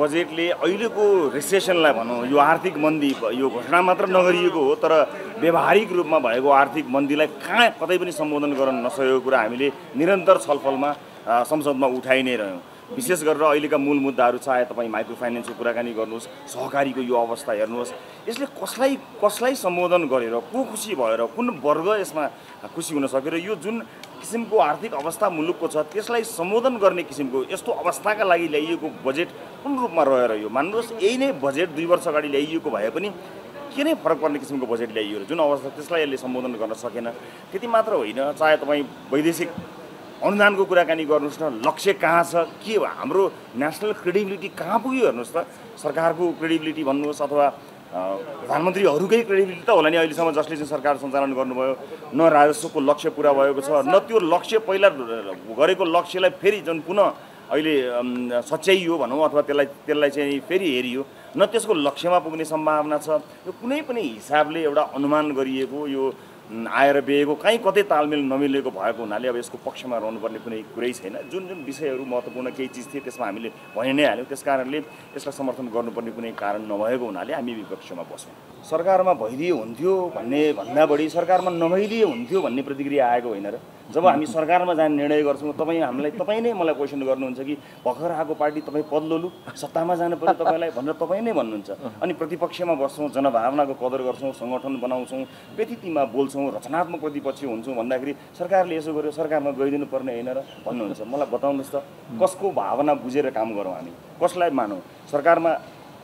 बजेटले अहिलेको रिसेसनलाई भनौँ यो आर्थिक मन्दी यो घोषणा मात्र नगरिएको हो तर व्यावहारिक रूपमा भएको आर्थिक मन्दीलाई कहाँ कतै पनि सम्बोधन गर्न नसकेको कुरा हामीले निरन्तर छलफलमा संसदमा उठाइ नै रह्यौँ। विशेष गरेर अहिलेका मूल मुद्दाहरू चाहे तपाईँ माइक्रो फाइनेन्सको कुराकानी गर्नुहोस् सहकारीको यो अवस्था हेर्नुहोस्। यसले कसलाई कसलाई सम्बोधन गरेर को खुसी भएर कुन वर्ग यसमा खुसी हुन सक्यो र यो जुन किसिमको आर्थिक अवस्था मुलुकको छ त्यसलाई सम्बोधन गर्ने किसिमको यस्तो अवस्थाका लागि ल्याइएको बजेट कुन रूपमा रहेर यो। मान्नुहोस् यही नै बजेट दुई वर्ष अगाडि ल्याइएको भए पनि के नै फरक पर्ने किसिमको बजेट ल्याइयो जुन अवस्था त्यसलाई यसले सम्बोधन गर्न सकेन। त्यति मात्र होइन चाहे तपाईँ वैदेशिक अनुदानको कुराकानी गर्नुहोस् न लक्ष्य कहाँ छ के हाम्रो नेसनल क्रेडिबिलिटी कहाँ पुग्यो हेर्नुहोस् त। सरकारको क्रेडिबिलिटी भन्नुहोस् अथवा प्रधानमन्त्रीहरूकै क्रेडिबिलिटी त होला नि अहिलेसम्म जसले चाहिँ सरकार सञ्चालन गर्नुभयो न राजस्वको लक्ष्य पुरा भएको छ न त्यो लक्ष्य पहिला गरेको लक्ष्यलाई फेरि जुन पुनः अहिले सच्याइयो भनौँ अथवा त्यसलाई त्यसलाई चाहिँ फेरि हेरियो न त्यसको लक्ष्यमा पुग्ने सम्भावना छ यो कुनै पनि हिसाबले एउटा अनुमान गरिएको यो आएर बेएको कहीँ कतै तालमेल नमिलेको भएको हुनाले अब यसको पक्षमा रहनुपर्ने कुनै कुरै छैन। जुन जुन विषयहरू महत्त्वपूर्ण केही चिज थिए त्यसमा हामीले भनि नै हाल्यौँ। त्यस कारणले यसलाई समर्थन गर्नुपर्ने कुनै कारण नभएको हुनाले हामी विपक्षमा बस्यौँ। सरकारमा भइदिए हुन्थ्यो भन्ने भन्दा बढी सरकारमा नभइदिए हुन्थ्यो भन्ने प्रतिक्रिया आएको होइन र। जब हामी सरकारमा जाने निर्णय गर्छौँ तपाईँ हामीलाई तपाईँ नै मलाई क्वेसन गर्नुहुन्छ कि भर्खर आएको पार्टी तपाईँ पदलोलु सत्तामा जानु पऱ्यो तपाईँलाई भनेर तपाईँ नै भन्नुहुन्छ। अनि प्रतिपक्षमा बस्छौँ जनभावनाको कदर गर्छौँ सङ्गठन बनाउँछौँ व्यतिथिमा बोल्छौँ रचनात्मक प्रतिपक्ष हुन्छौँ भन्दाखेरि सरकारले यसो गर्यो सरकारमा गइदिनु पर्ने होइन र भन्नुहुन्छ। मलाई बताउनुहोस् त कसको भावना बुझेर काम गरौँ हामी? कसलाई मानौँ? सरकारमा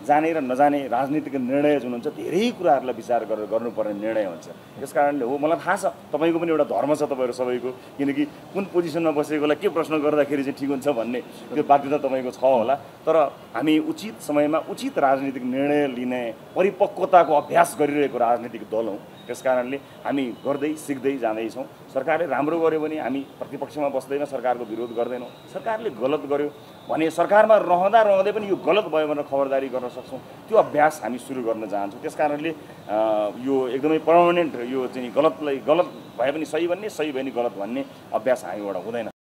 जाने र नजाने राजनीतिक निर्णय जुन हुन्छ धेरै कुराहरूलाई विचार गरेर गर्नुपर्ने निर्णय हुन्छ। त्यस कारणले हो मलाई थाहा छ तपाईँको पनि एउटा धर्म छ तपाईँहरू सबैको किनकि कुन पोजिसनमा बसेकोलाई के प्रश्न गर्दाखेरि चाहिँ ठिक हुन्छ भन्ने त्यो बाध्यता तपाईँको छ होला। तर हामी उचित समयमा उचित राजनीतिक निर्णय लिने परिपक्वताको अभ्यास गरिरहेको राजनीतिक दल हौँ। त्यस कारणले हामी गर्दै सिक्दै जाँदैछौँ। सरकारले राम्रो गर्यो भने हामी प्रतिपक्षमा बस्दैन सरकारको विरोध गर्दैनौँ। सरकारले गलत गर्यो भने सरकारमा रहँदा रहँदै पनि यो गलत भयो भनेर खबरदारी गर्न सक्छौँ। त्यो अभ्यास हामी सुरु गर्न चाहन्छौँ। त्यस कारणले यो एकदमै पर्मानेन्ट यो चाहिँ गलतलाई गलत भए पनि सही भन्ने सही भए पनि गलत भन्ने अभ्यास हामीबाट हुँदैन।